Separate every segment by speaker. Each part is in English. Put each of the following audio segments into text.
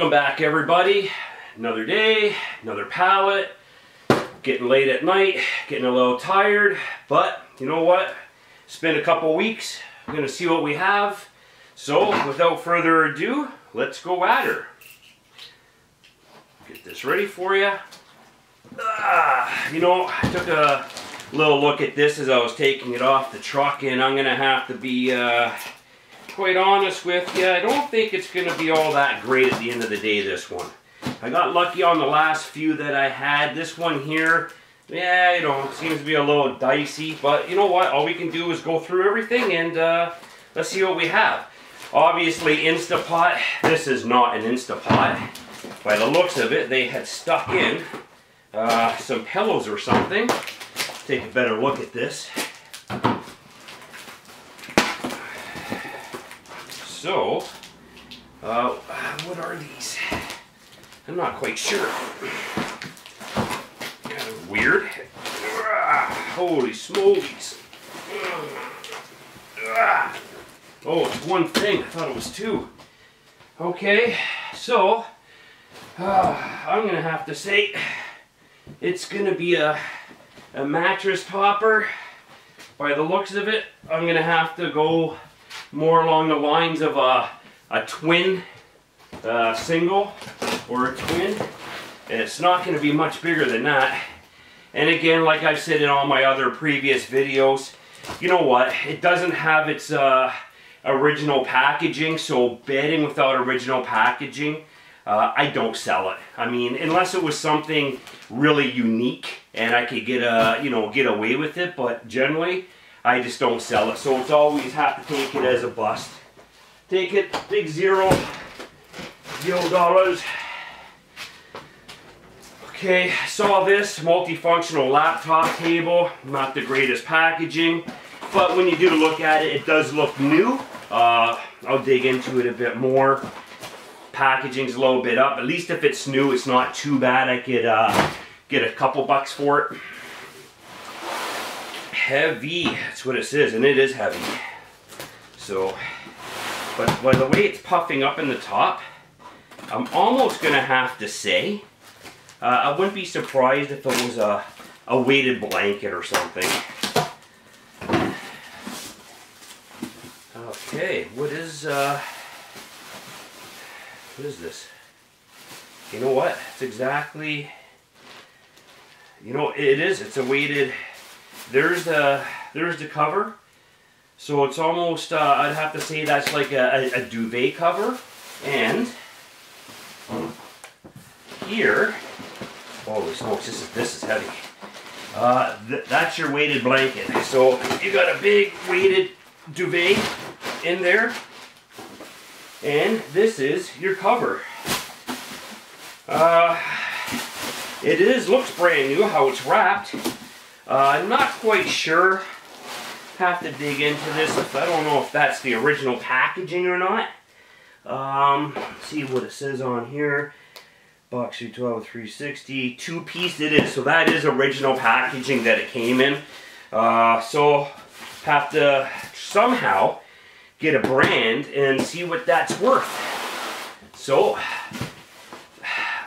Speaker 1: Welcome back everybody. Another day, another pallet. Getting late at night, getting a little tired, but you know what? It's been a couple weeks. I'm gonna see what we have. So without further ado, let's go at her. Get this ready for you. Ah, you know, I took a little look at this as I was taking it off the truck and I'm gonna have to be uh, quite honest with you, I don't think it's going to be all that great at the end of the day, this one. I got lucky on the last few that I had. This one here, yeah, you know, seems to be a little dicey. But you know what? All we can do is go through everything and uh, let's see what we have. Obviously, Instapot. This is not an Instapot. By the looks of it, they had stuck in uh, some pillows or something. Take a better look at this. So, uh, what are these? I'm not quite sure. Kind of weird. Holy smokies. Oh, it's one thing. I thought it was two. Okay, so uh, I'm gonna have to say it's gonna be a, a mattress topper. By the looks of it, I'm gonna have to go more along the lines of a, a twin uh, single or a twin. And it's not going to be much bigger than that. And again, like I've said in all my other previous videos, you know what? It doesn't have its uh, original packaging, so bedding without original packaging, uh, I don't sell it. I mean, unless it was something really unique and I could get a, you know, get away with it, but generally, I just don't sell it. So it's always have to take it as a bust. Take it, big zero, zero dollars. Okay, saw this multifunctional laptop table. Not the greatest packaging, but when you do look at it, it does look new. Uh, I'll dig into it a bit more. Packaging's a little bit up. At least if it's new, it's not too bad. I could uh, get a couple bucks for it heavy. That's what it says, and it is heavy. So, but by the way it's puffing up in the top, I'm almost going to have to say, uh, I wouldn't be surprised if it was a, a weighted blanket or something. Okay, what is, uh, what is this? You know what? It's exactly, you know, it is. It's a weighted there's the there's the cover. So it's almost, uh, I'd have to say that's like a, a, duvet cover. And here, holy smokes, this is, this is heavy. Uh, th that's your weighted blanket. So you got a big weighted duvet in there. And this is your cover. Uh, it is, looks brand new how it's wrapped. Uh, I'm not quite sure. Have to dig into this. I don't know if that's the original packaging or not. Um, see what it says on here. Box 12 360, two piece it is. So that is original packaging that it came in. Uh, so have to somehow get a brand and see what that's worth. So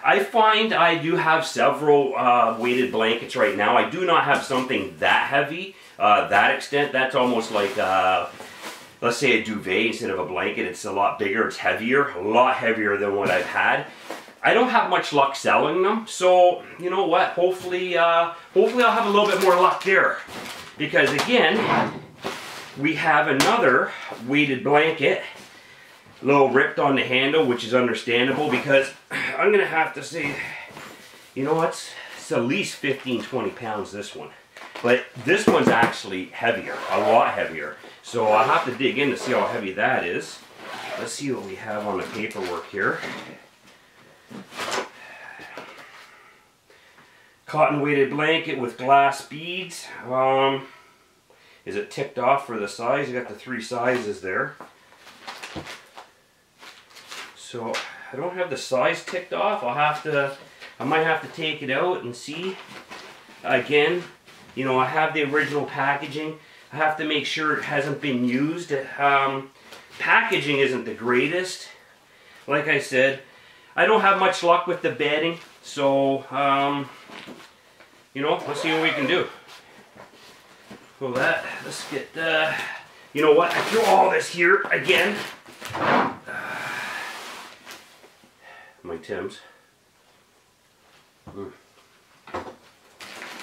Speaker 1: I find I do have several uh, weighted blankets right now. I do not have something that heavy, uh, that extent. That's almost like, uh, let's say a duvet instead of a blanket. It's a lot bigger, it's heavier, a lot heavier than what I've had. I don't have much luck selling them, so you know what? Hopefully, uh, hopefully I'll have a little bit more luck there. Because again, we have another weighted blanket little ripped on the handle, which is understandable because I'm going to have to say, you know what, it's at least 15, 20 pounds, this one. But this one's actually heavier, a lot heavier. So I'll have to dig in to see how heavy that is. Let's see what we have on the paperwork here. Cotton weighted blanket with glass beads. Um, is it ticked off for the size? You got the three sizes there. So I don't have the size ticked off. I'll have to, I might have to take it out and see. Again, you know, I have the original packaging. I have to make sure it hasn't been used. Um, packaging isn't the greatest. Like I said, I don't have much luck with the bedding, so, um, you know, let's see what we can do. So that, let's get, you know what, I threw all this here again. My Tim's. Mm.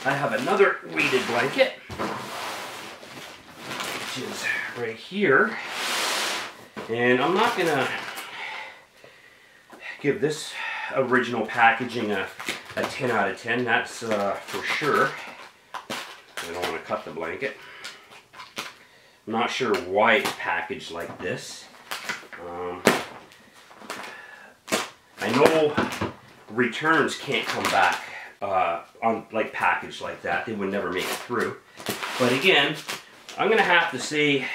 Speaker 1: I have another weighted blanket, which is right here. And I'm not gonna give this original packaging a, a 10 out of 10, that's uh, for sure. I don't want to cut the blanket. I'm not sure why it's packaged like this. Um, I know returns can't come back uh, on like packaged like that. They would never make it through. But again, I'm to have to say,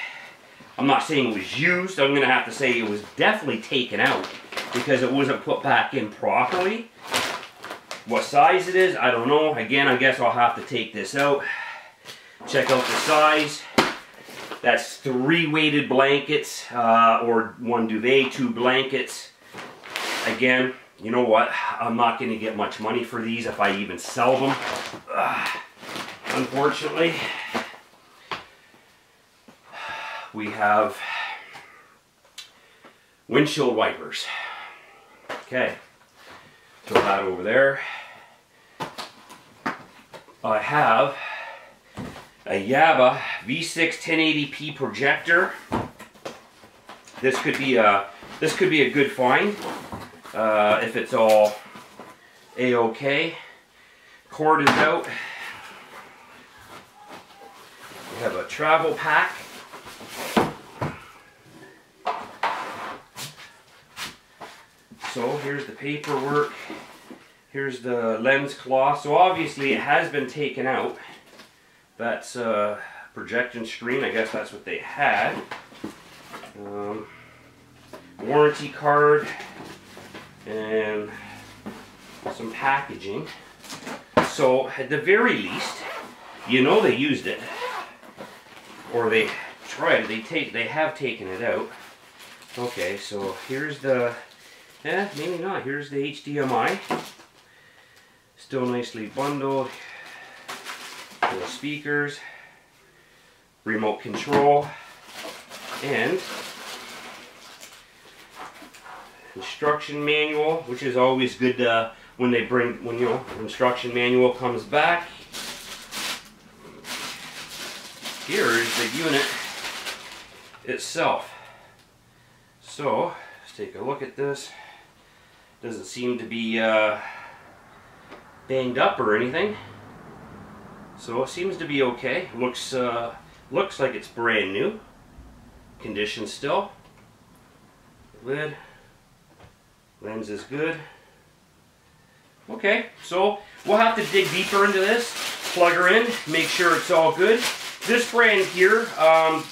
Speaker 1: I'm not saying it was used. I'm to have to say it was definitely taken out because it wasn't put back in properly. What size it is, I don't know. Again, I guess I'll have to take this out. Check out the size. That's three weighted blankets, uh, or one duvet, two blankets. Again, you know what? I'm not going to get much money for these if I even sell them. Uh, unfortunately, we have windshield wipers. Okay, throw that over there. I have a Yaber V6 1080p projector. This could be a this could be a good find uh, if it's all a-okay. Cord is out. We have a travel pack. So here's the paperwork. Here's the lens cloth. So obviously it has been taken out. That's a projection screen. I guess that's what they had. Um, warranty card and some packaging. So at the very least, you know they used it. Or they tried They take they have taken it out. Okay, so here's the yeah, maybe not. Here's the HDMI. Still nicely bundled. The speakers, remote control, and instruction manual, which is always good to, when they bring, when you know, instruction manual comes back. Here is the unit itself. So, let's take a look at this. Doesn't seem to be uh, banged up or anything. So it seems to be okay. Looks uh, looks like it's brand new. Condition still. Lid. Lens is good. Okay, so we'll have to dig deeper into this. Plug her in, make sure it's all good. This brand here, um,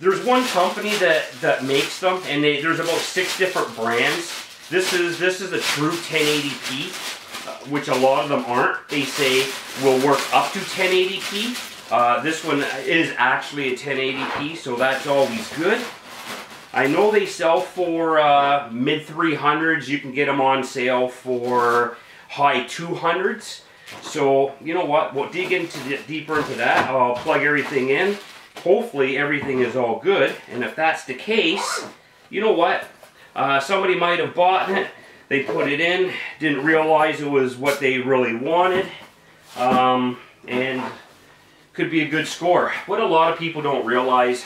Speaker 1: there's one company that, that makes them, and they, there's about six different brands. This is this is a true 1080p, uh, which a lot of them aren't. They say will work up to 1080p. Uh, this one is actually a 1080p, so that's always good. I know they sell for uh, mid 300s. You can get them on sale for high 200s. So, you know what? We'll dig into deeper into that. I'll plug everything in. Hopefully everything is all good. And if that's the case, you know what? Uh, somebody might have bought it, they put it in, didn't realize it was what they really wanted, um, and could be a good score. What a lot of people don't realize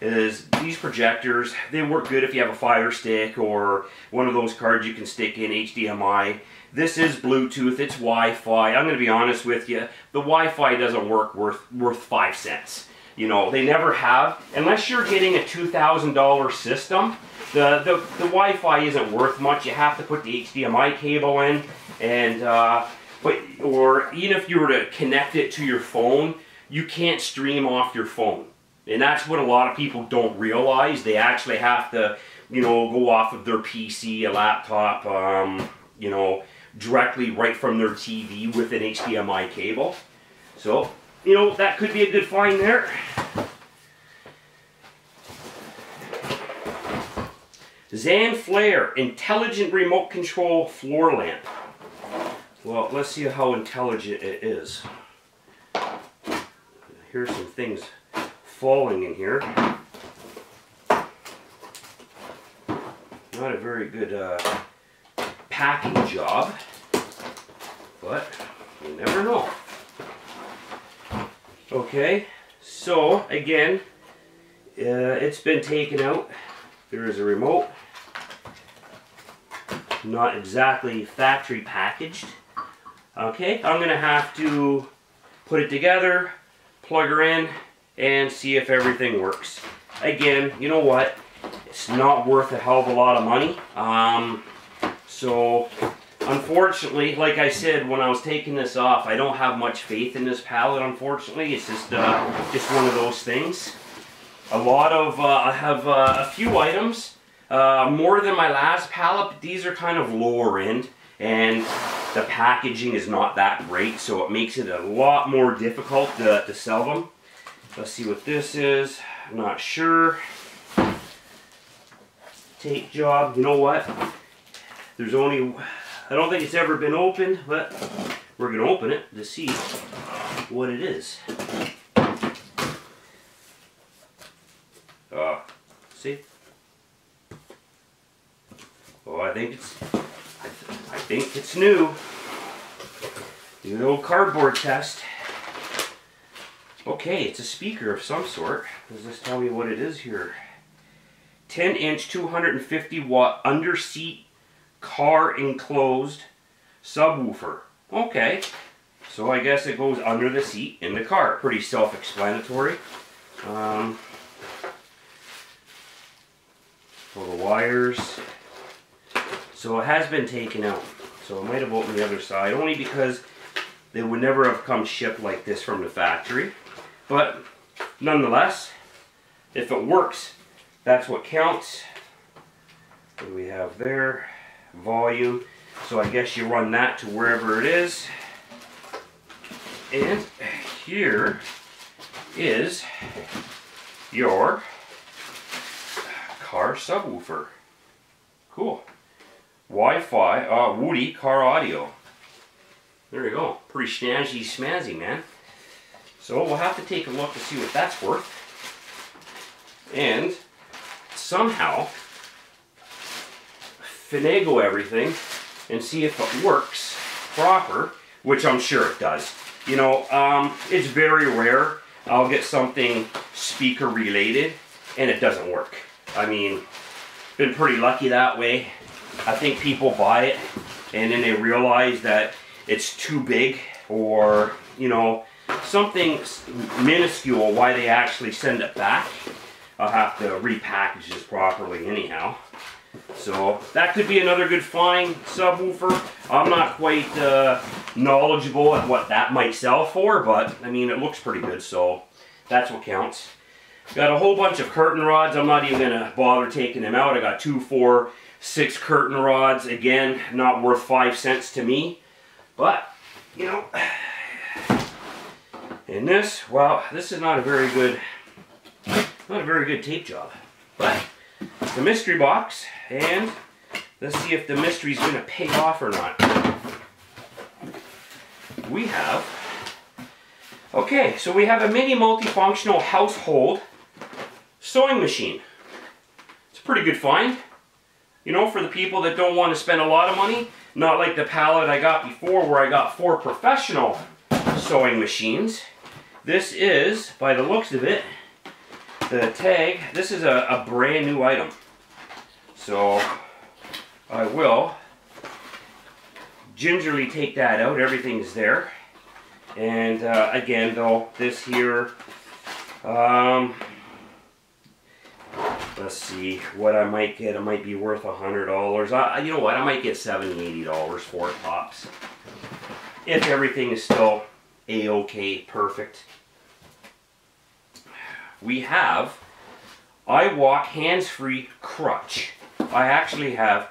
Speaker 1: is these projectors, they work good if you have a Fire Stick or one of those cards you can stick in HDMI. This is Bluetooth, it's Wi-Fi. I'm going to be honest with you, the Wi-Fi doesn't work worth, worth five cents. You know, they never have. Unless you're getting a $2,000 system, the, the, the Wi-Fi isn't worth much. You have to put the HDMI cable in, and uh, but or even if you were to connect it to your phone, you can't stream off your phone. And that's what a lot of people don't realize. They actually have to, you know, go off of their PC, a laptop, um, you know, directly right from their TV with an HDMI cable. So, you know, that could be a good find there. Zan Flare Intelligent Remote Control Floor Lamp. Well, let's see how intelligent it is. Here's some things falling in here. Not a very good uh, packing job, but you never know. Okay, so again, uh, it's been taken out. There is a remote. Not exactly factory packaged. Okay, I'm to have to put it together, plug her in, and see if everything works. Again, you know what? It's not worth a hell of a lot of money. Um, so, unfortunately, like I said, when I was taking this off, I don't have much faith in this pallet, unfortunately. It's just, uh, just one of those things. A lot of, uh, I have uh, a few items, uh, more than my last pallet, but these are kind of lower end and the packaging is not that great so it makes it a lot more difficult to, to sell them. Let's see what this is. I'm not sure. Tape job. You know what? There's only, I don't think it's ever been opened, but we're going to open it to see what it is. Uh, see? Oh, I think it's I think it's new. Do the old cardboard test. Okay, it's a speaker of some sort. Does this tell me what it is here? 10 inch 250 watt under seat car enclosed subwoofer. Okay, so I guess it goes under the seat in the car. Pretty self-explanatory. Um, for the wires, so it has been taken out. So it might have opened the other side, only because they would never have come shipped like this from the factory. But nonetheless, if it works, that's what counts. What do we have there? Volume. So I guess you run that to wherever it is. And here is your car subwoofer. Cool. Wi-Fi, uh, Woody car audio. There you go. Pretty snazzy smazzy, man. So we'll have to take a look to see what that's worth. And somehow finagle everything and see if it works proper, which I'm sure it does. You know, um, it's very rare I'll get something speaker related and it doesn't work. I mean, been pretty lucky that way. I think people buy it and then they realize that it's too big or, you know, something minuscule why they actually send it back. I'll have to repackage this properly anyhow. So that could be another good find subwoofer. I'm not quite uh, knowledgeable at what that might sell for, but I mean, it looks pretty good, so that's what counts. Got a whole bunch of curtain rods. I'm not even gonna bother taking them out. I got two, four, six curtain rods. Again, not worth five cents to me. But, you know, in this, well, this is not a very good, not a very good tape job. But, the mystery box, and let's see if the mystery's going to pay off or not. We have, okay, so we have a mini multifunctional household sewing machine. It's a pretty good find. You know, for the people that don't want to spend a lot of money, not like the pallet I got before where I got four professional sewing machines. This is, by the looks of it, the tag, this is a, a brand new item. So I will gingerly take that out, everything's there. And uh, again though, this here, um, let's see what I might get. It might be worth a hundred dollars. You know what? I might get 70 80 dollars for it pops. If everything is still a-okay, perfect. We have iWalk hands-free crutch. I actually have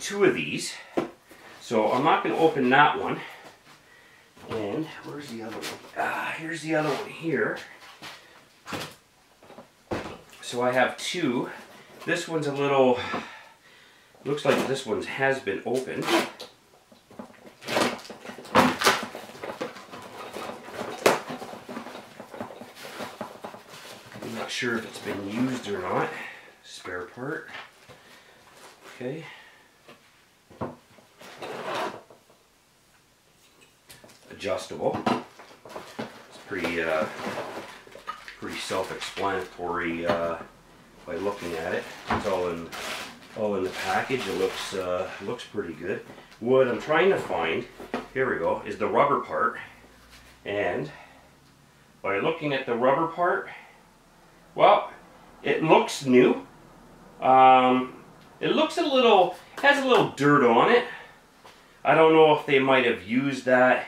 Speaker 1: two of these. So I'm not going to open that one. And where's the other one? Ah, here's the other one here. So I have two. This one's a little, Looks like this one has been opened. Sure if it's been used or not. Spare part. Okay. Adjustable. It's pretty, uh, pretty self-explanatory uh, by looking at it. It's all in, all in the package. It looks, uh, looks pretty good. What I'm trying to find, here we go, is the rubber part. And by looking at the rubber part, it looks new. Um, it looks a little, has a little dirt on it. I don't know if they might have used that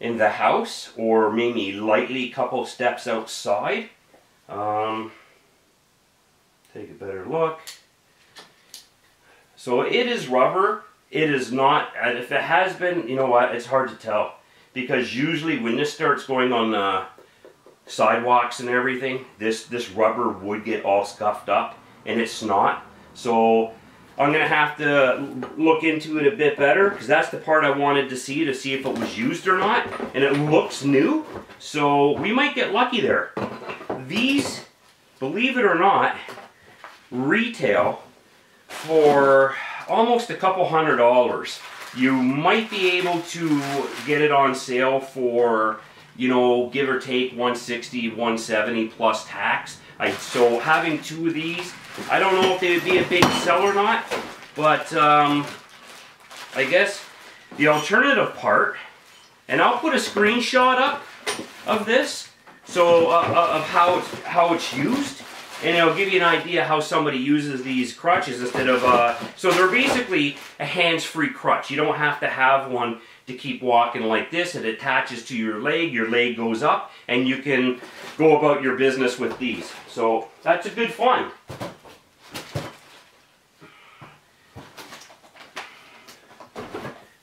Speaker 1: in the house or maybe lightly a couple steps outside. Um, take a better look. So it is rubber. It is not, if it has been, you know what, it's hard to tell. Because usually when this starts going on the sidewalks and everything, this, this rubber would get all scuffed up and it's not. So I'm to have to look into it a bit better because that's the part I wanted to see to see if it was used or not. And it looks new, so we might get lucky there. These, believe it or not, retail for almost a couple hundred dollars. You might be able to get it on sale for, you know, give or take 160, 170 plus tax. I, so having two of these I don't know if they would be a big seller or not, but um, I guess the alternative part, and I'll put a screenshot up of this, so uh, uh, of how it's, how it's used, and it'll give you an idea how somebody uses these crutches instead of, uh, so they're basically a hands-free crutch. You don't have to have one to keep walking like this. It attaches to your leg, your leg goes up, and you can go about your business with these. So that's a good find.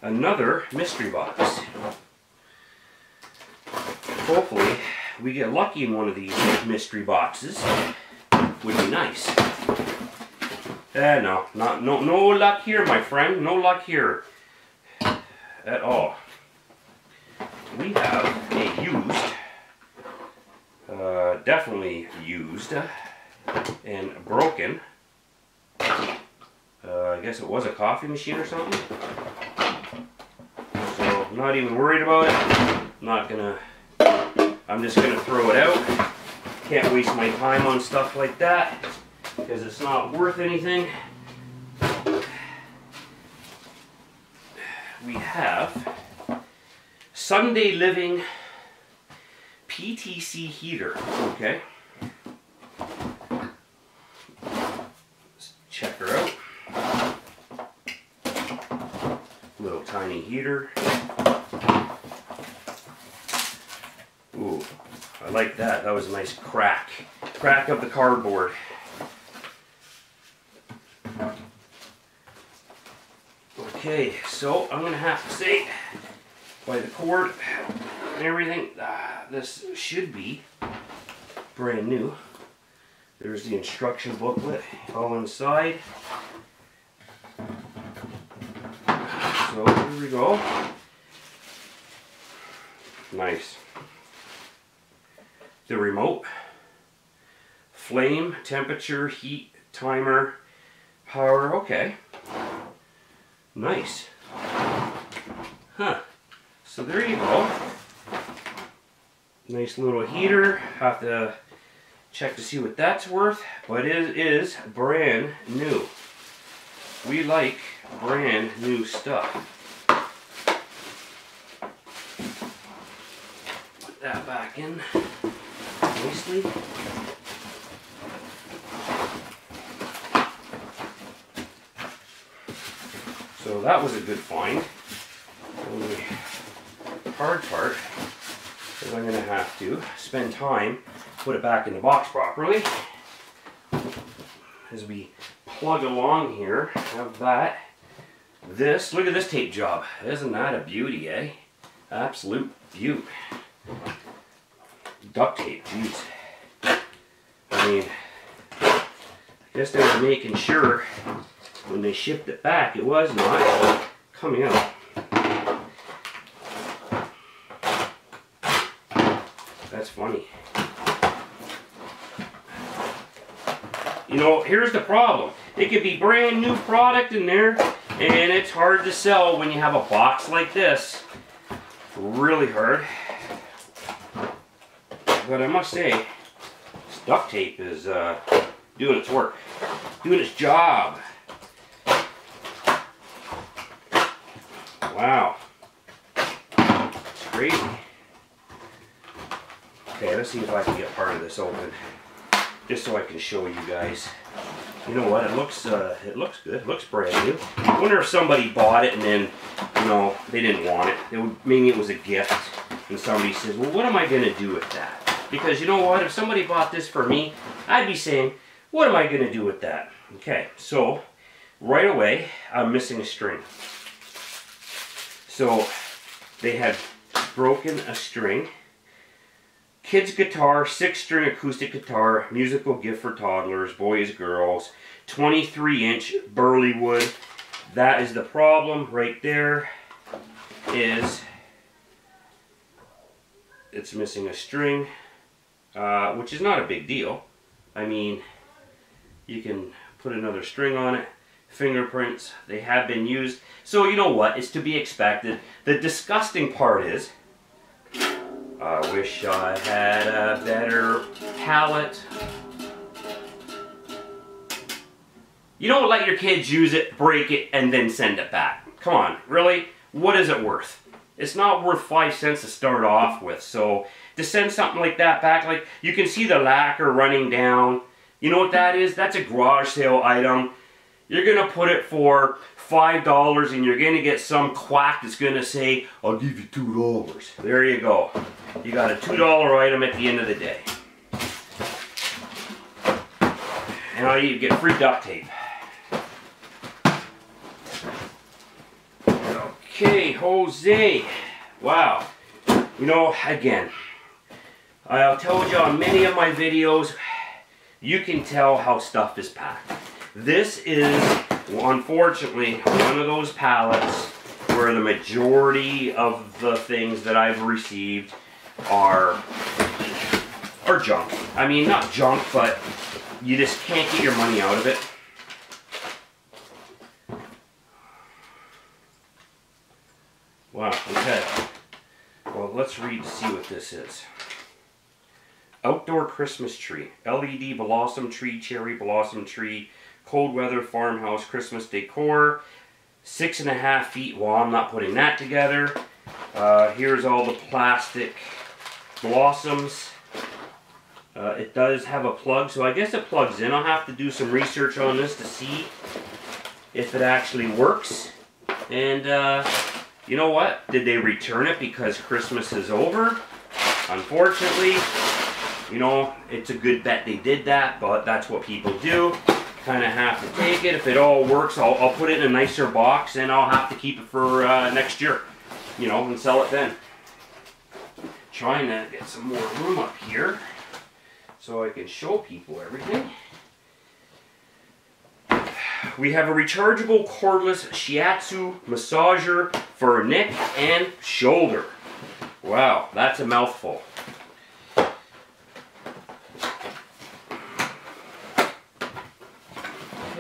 Speaker 1: another mystery box. Hopefully, we get lucky in one of these mystery boxes. Would be nice. Eh, no, not, no, no luck here, my friend. No luck here at all. We have a used, uh, definitely used and broken. Uh, I guess it was a coffee machine or something. I'm not even worried about it. I'm not gonna, I'm just gonna throw it out. Can't waste my time on stuff like that because it's not worth anything. We have Sunday Living PTC heater, okay? Let's check her out. Little tiny heater. Ooh, I like that. That was a nice crack. Crack of the cardboard. Okay, so I'm going to have to say, by the cord and everything, uh, this should be brand new. There's the instruction booklet all inside. So here we go. Nice the remote, flame, temperature, heat, timer, power, okay. Nice. Huh. So there you go. Nice little heater. Have to check to see what that's worth. But it is brand new. We like brand new stuff. Put that back in nicely. So that was a good find. The hard part is I'm going to have to spend time put it back in the box properly. As we plug along here, have that. This, look at this tape job. Isn't that a beauty, eh? Absolute beaut duct tape, jeez. I mean, I guess they were making sure when they shipped it back, it was not coming out. That's funny. You know, here's the problem. It could be brand new product in there, and it's hard to sell when you have a box like this. Really hard. But I must say, this duct tape is uh, doing its work, doing its job. Wow. Crazy. Okay, let's see if I can get part of this open just so I can show you guys. You know what? It looks uh, it looks good. It looks brand new. I wonder if somebody bought it and then you know they didn't want it. It would maybe it was a gift, and somebody says, "Well, what am I going to do with that?" Because you know what? If somebody bought this for me, I'd be saying, "What am I going to do with that?" Okay, so right away I'm missing a string. So they had broken a string Kids guitar, six string acoustic guitar, musical gift for toddlers, boys, girls, 23 inch burley wood. That is the problem right there is it's missing a string, uh, which is not a big deal. I mean, you can put another string on it. Fingerprints, they have been used. So you know what, it's to be expected. The disgusting part is, I wish I had a better palette. You don't let your kids use it, break it, and then send it back. Come on, really? What is it worth? It's not worth five cents to start off with, so to send something like that back, like you can see the lacquer running down. You know what that is? That's a garage sale item. You're gonna put it for $5 and you're going to get some quack that's going to say, I'll give you $2. There you go. You got a $2 item at the end of the day. And all you get free duct tape. Okay, Jose. Wow. You know, again, I've told you on many of my videos, you can tell how stuff is packed. This is unfortunately, one of those pallets where the majority of the things that I've received are are junk. I mean, not junk, but you just can't get your money out of it. Wow, okay. Well, let's read to see what this is. Outdoor Christmas tree. LED blossom tree, cherry blossom tree, cold weather farmhouse Christmas decor. Six and a half feet. Well, I'm not putting that together. Uh, here's all the plastic blossoms. Uh, it does have a plug, so I guess it plugs in. I'll have to do some research on this to see if it actually works. And uh, you know what? Did they return it because Christmas is over? Unfortunately, you know, it's a good bet they did that, but that's what people do kind of have to take it. If it all works, I'll, I'll, put it in a nicer box and I'll have to keep it for uh, next year, you know, and sell it then. Trying to get some more room up here so I can show people everything. We have a rechargeable cordless shiatsu massager for neck and shoulder. Wow, that's a mouthful.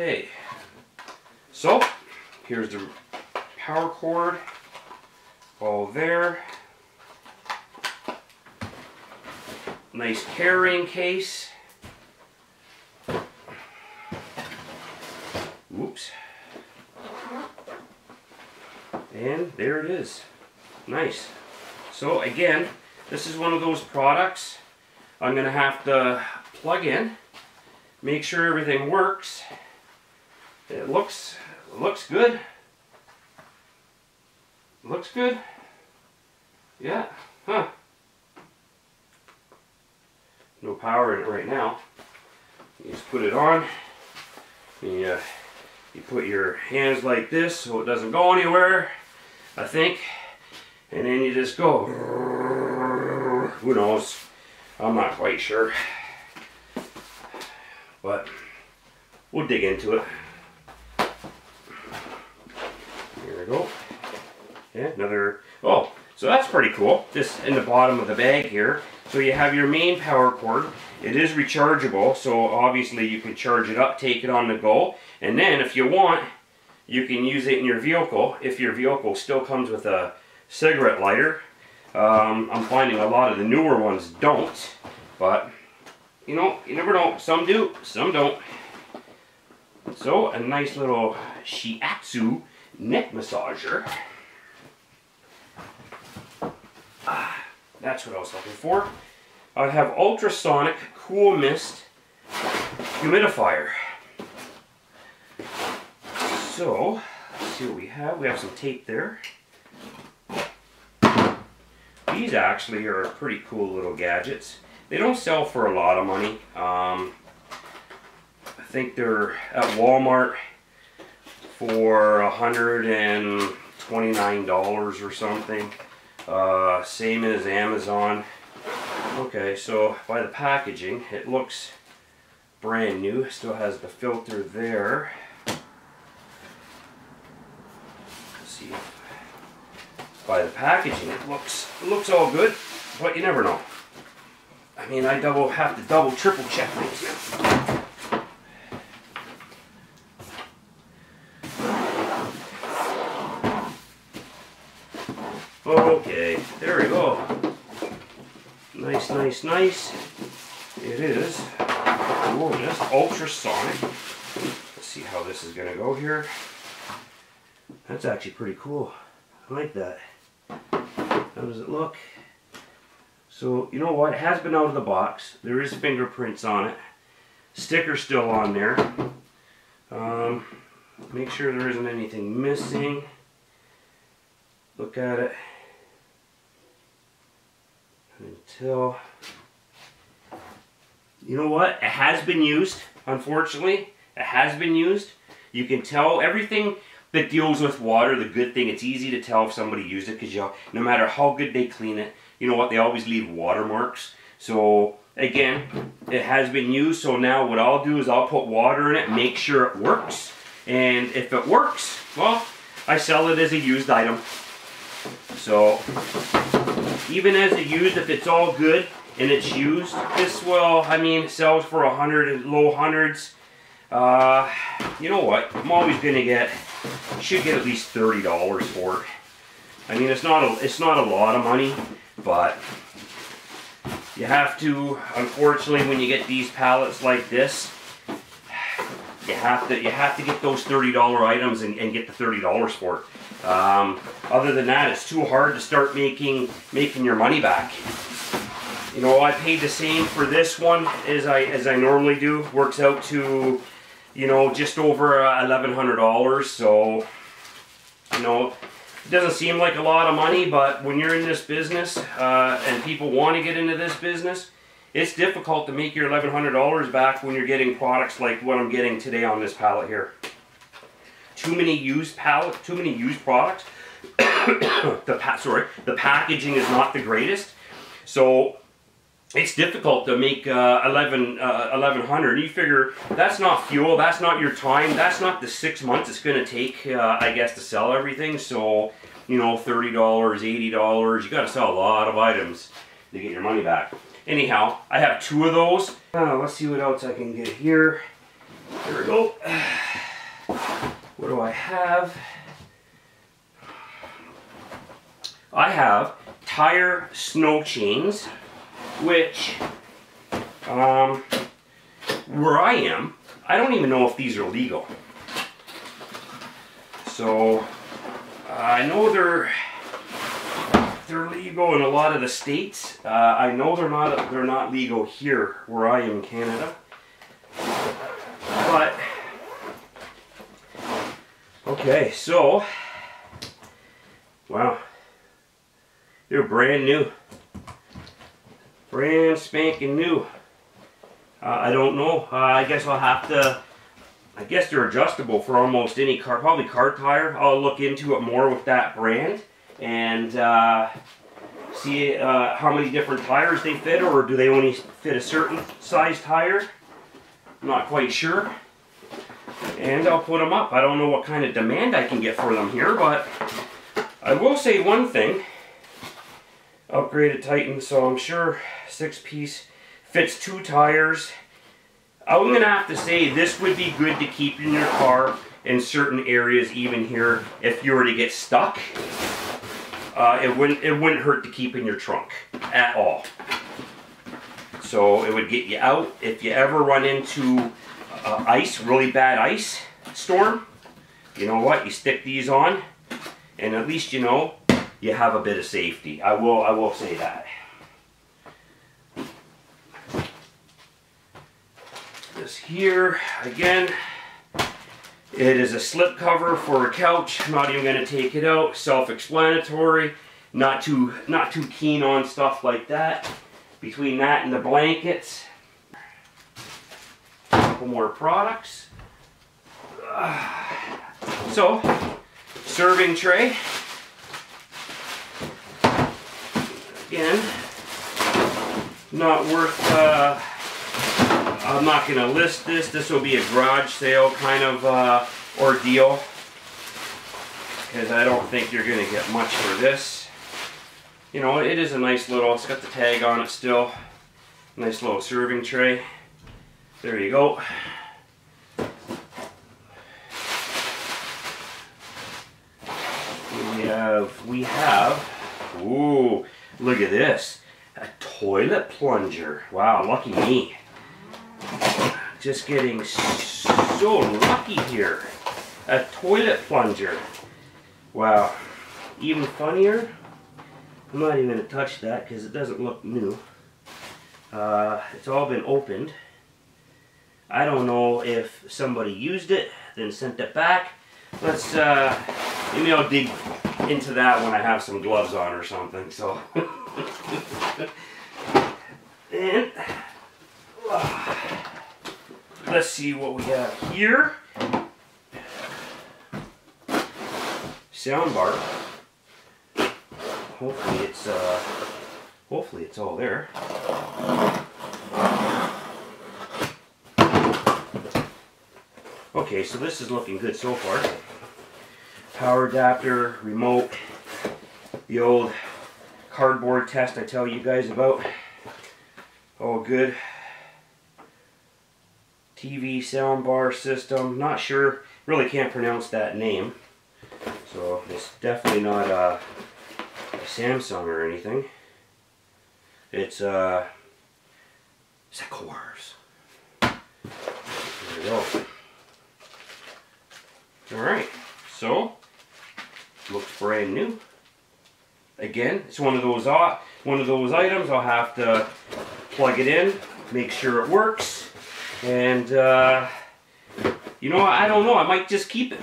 Speaker 1: Okay, so here's the power cord, all there. Nice carrying case. Oops. And there it is. Nice. So again, this is one of those products I'm going to have to plug in, make sure everything works, it looks looks good. Looks good. Yeah, huh. No power in it right now. You just put it on. You, you put your hands like this so it doesn't go anywhere, I think. And then you just go. Who knows? I'm not quite sure. But we'll dig into it. We go. Yeah, another, oh, so that's pretty cool. This in the bottom of the bag here. So you have your main power cord. It is rechargeable, so obviously you can charge it up, take it on the go. And then if you want, you can use it in your vehicle if your vehicle still comes with a cigarette lighter. Um, I'm finding a lot of the newer ones don't, but you know, you never know. Some do, some don't. So, a nice little shiatsu neck massager. Ah, that's what I was looking for. I have ultrasonic cool mist humidifier. So, let's see what we have. We have some tape there. These actually are pretty cool little gadgets. They don't sell for a lot of money. Um, I think they're at Walmart for $129 or something. Uh, same as Amazon. Okay, so by the packaging, it looks brand new. Still has the filter there. see. By the packaging, it looks it looks all good, but you never know. I mean, I double have to double, triple check things Okay, there we go. Nice, nice, nice. It is gorgeous, ultrasonic. Let's see how this is gonna go here. That's actually pretty cool. I like that. How does it look? So, you know what? It has been out of the box. There is fingerprints on it. Sticker still on there. Um, make sure there isn't anything missing. Look at it. Until... You know what? It has been used, unfortunately. It has been used. You can tell everything that deals with water, the good thing, it's easy to tell if somebody used it because no matter how good they clean it, you know what, they always leave watermarks. So again, it has been used, so now what I'll do is I'll put water in it, make sure it works. And if it works, well, I sell it as a used item. So even as a used, if it's all good and it's used, this will, I mean, sells for a hundred, low hundreds. Uh, you know what, I'm always to get should get at least $30 for it. I mean, it's not a, it's not a lot of money, but you have to, unfortunately, when you get these pallets like this, you have to you have to get those $30 items and, and get the $30 for it. Um, other than that, it's too hard to start making making your money back. You know, I paid the same for this one as I as I normally do. Works out to you know, just over $1,100. So, you know, it doesn't seem like a lot of money, but when you're in this business uh, and people want to get into this business, it's difficult to make your $1,100 back when you're getting products like what I'm getting today on this pallet here. Too many used pallet, too many used products. the sorry, the packaging is not the greatest. So it's difficult to make uh, 11, uh, 1100. You figure that's not fuel, that's not your time, that's not the six months it's going to take, uh, I guess, to sell everything. So, you know, $30, $80, you got to sell a lot of items to get your money back. Anyhow, I have two of those. Uh, let's see what else I can get here. Here we go. What do I have? I have tire snow chains which, um, where I am, I don't even know if these are legal. So, uh, I know they're they're legal in a lot of the states. Uh, I know they're not they're not legal here where I am in Canada. But okay, so wow, they're brand new. Brand spanking new. Uh, I don't know. Uh, I guess I'll have to... I guess they're adjustable for almost any car, probably car tire. I'll look into it more with that brand and uh, see uh, how many different tires they fit or do they only fit a certain size tire. I'm not quite sure. and I'll put them up. I don't know what kind of demand I can get for them here, but I will say one thing. Upgraded Titan, so I'm sure six piece fits two tires. I'm going to have to say this would be good to keep in your car in certain areas, even here, if you were to get stuck. Uh, it wouldn't it wouldn't hurt to keep in your trunk at all. So it would get you out if you ever run into uh, ice, really bad ice storm. You know what? You stick these on, and at least you know you have a bit of safety. I will I will say that. This here again. It is a slip cover for a couch. I'm not even going to take it out. Self-explanatory. Not too, not too keen on stuff like that. Between that and the blankets. A couple more products. So, serving tray. Again, not worth uh, I'm not going to list this. This will be a garage sale kind of uh, ordeal. Because I don't think you're going to get much for this. You know, it is a nice little, it's got the tag on it still. Nice little serving tray. There you go. We have, we have, ooh, look at this. A toilet plunger. Wow, lucky me. Just getting so lucky here. A toilet plunger. Wow. Even funnier, I'm not even going to touch that because it doesn't look new. Uh, it's all been opened. I don't know if somebody used it, then sent it back. Let's, uh, maybe I'll dig into that when I have some gloves on or something, so. and, uh, let's see what we have here. Soundbar. Hopefully it's uh hopefully it's all there. Okay, so this is looking good so far. Power adapter, remote, the old cardboard test I tell you guys about. All good. TV soundbar system. Not sure, really can't pronounce that name. So it's definitely not a, a Samsung or anything. It's uh, Sekors. There we go. Alright, so looks brand new. Again, it's one of those uh, one of those items I'll have to plug it in, make sure it works. And, uh, you know, I don't know. I might just keep it.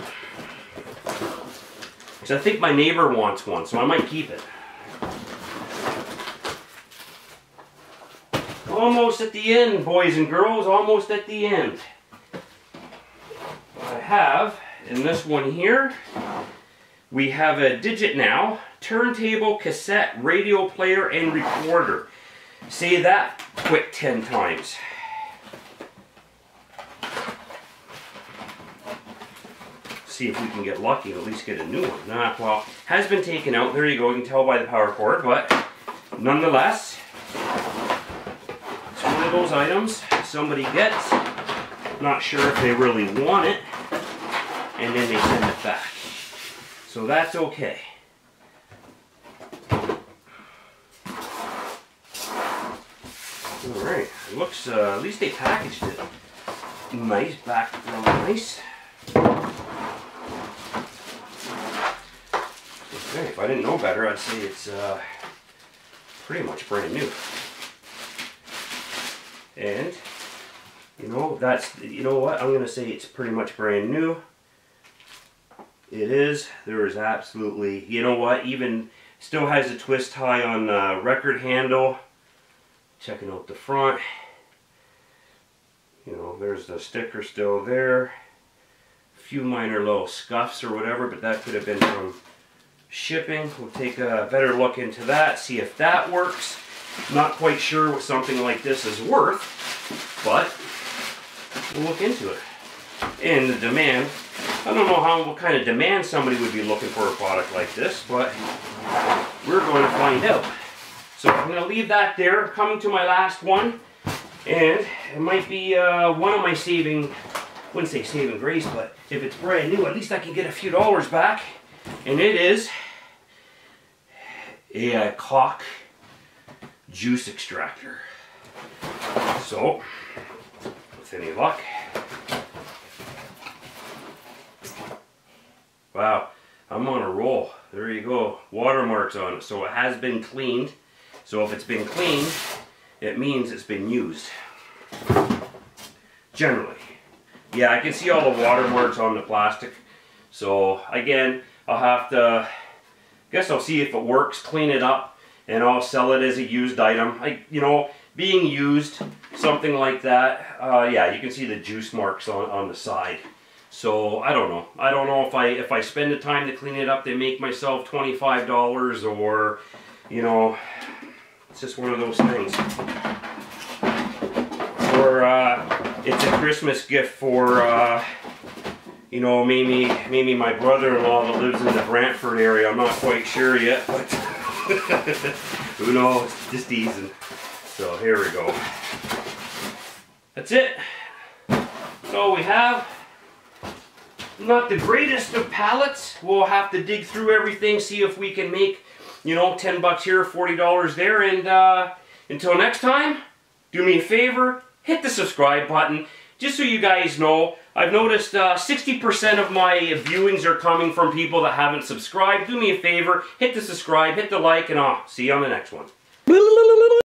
Speaker 1: Because I think my neighbor wants one, so I might keep it. Almost at the end, boys and girls. Almost at the end. I have, in this one here, we have a Digit-Now turntable, cassette, radio player, and recorder. Say that quick 10 times. See if we can get lucky and at least get a new one. Nah, well, has been taken out. There you go. You can tell by the power cord, but nonetheless, it's one of those items somebody gets, not sure if they really want it, and then they send it back. So that's okay. Alright, looks, uh, at least they packaged it nice, back real nice. Okay, if I didn't know better, I'd say it's uh, pretty much brand new. And, you know, that's, you know what, I'm going to say it's pretty much brand new. It is. There is absolutely, you know what, even still has a twist tie on the record handle. Checking out the front. You know, there's the sticker still there. A few minor little scuffs or whatever, but that could have been from shipping. We'll take a better look into that, see if that works. Not quite sure what something like this is worth, but we'll look into it. and the demand. I don't know how what kind of demand somebody would be looking for a product like this, but we're going to find out. So I'm going to leave that there. Coming to my last one, and it might be uh, one of my saving, wouldn't say saving grace, but if it's brand new, at least I can get a few dollars back. And it is a, a cock juice extractor. So, with any luck, wow, I'm on a roll. There you go, watermarks on it. So it has been cleaned. So if it's been cleaned, it means it's been used. Generally. Yeah, I can see all the watermarks on the plastic. So again, I'll have to, guess I'll see if it works, clean it up, and I'll sell it as a used item. I, you know, being used, something like that, uh, yeah, you can see the juice marks on, on the side. So I don't know. I don't know if I if I spend the time to clean it up, they make myself twenty five dollars, or you know, it's just one of those things. Or uh, it's a Christmas gift for uh, you know maybe maybe my brother-in-law that lives in the Brantford area. I'm not quite sure yet, but who knows? Just easing. So here we go. That's it. So we have not the greatest of pallets. We'll have to dig through everything, see if we can make, you know, 10 bucks here, $40 there. And uh, until next time, do me a favor, hit the subscribe button. Just so you guys know, I've noticed 60% uh, of my viewings are coming from people that haven't subscribed. Do me a favor, hit the subscribe, hit the like, and I'll see you on the next one.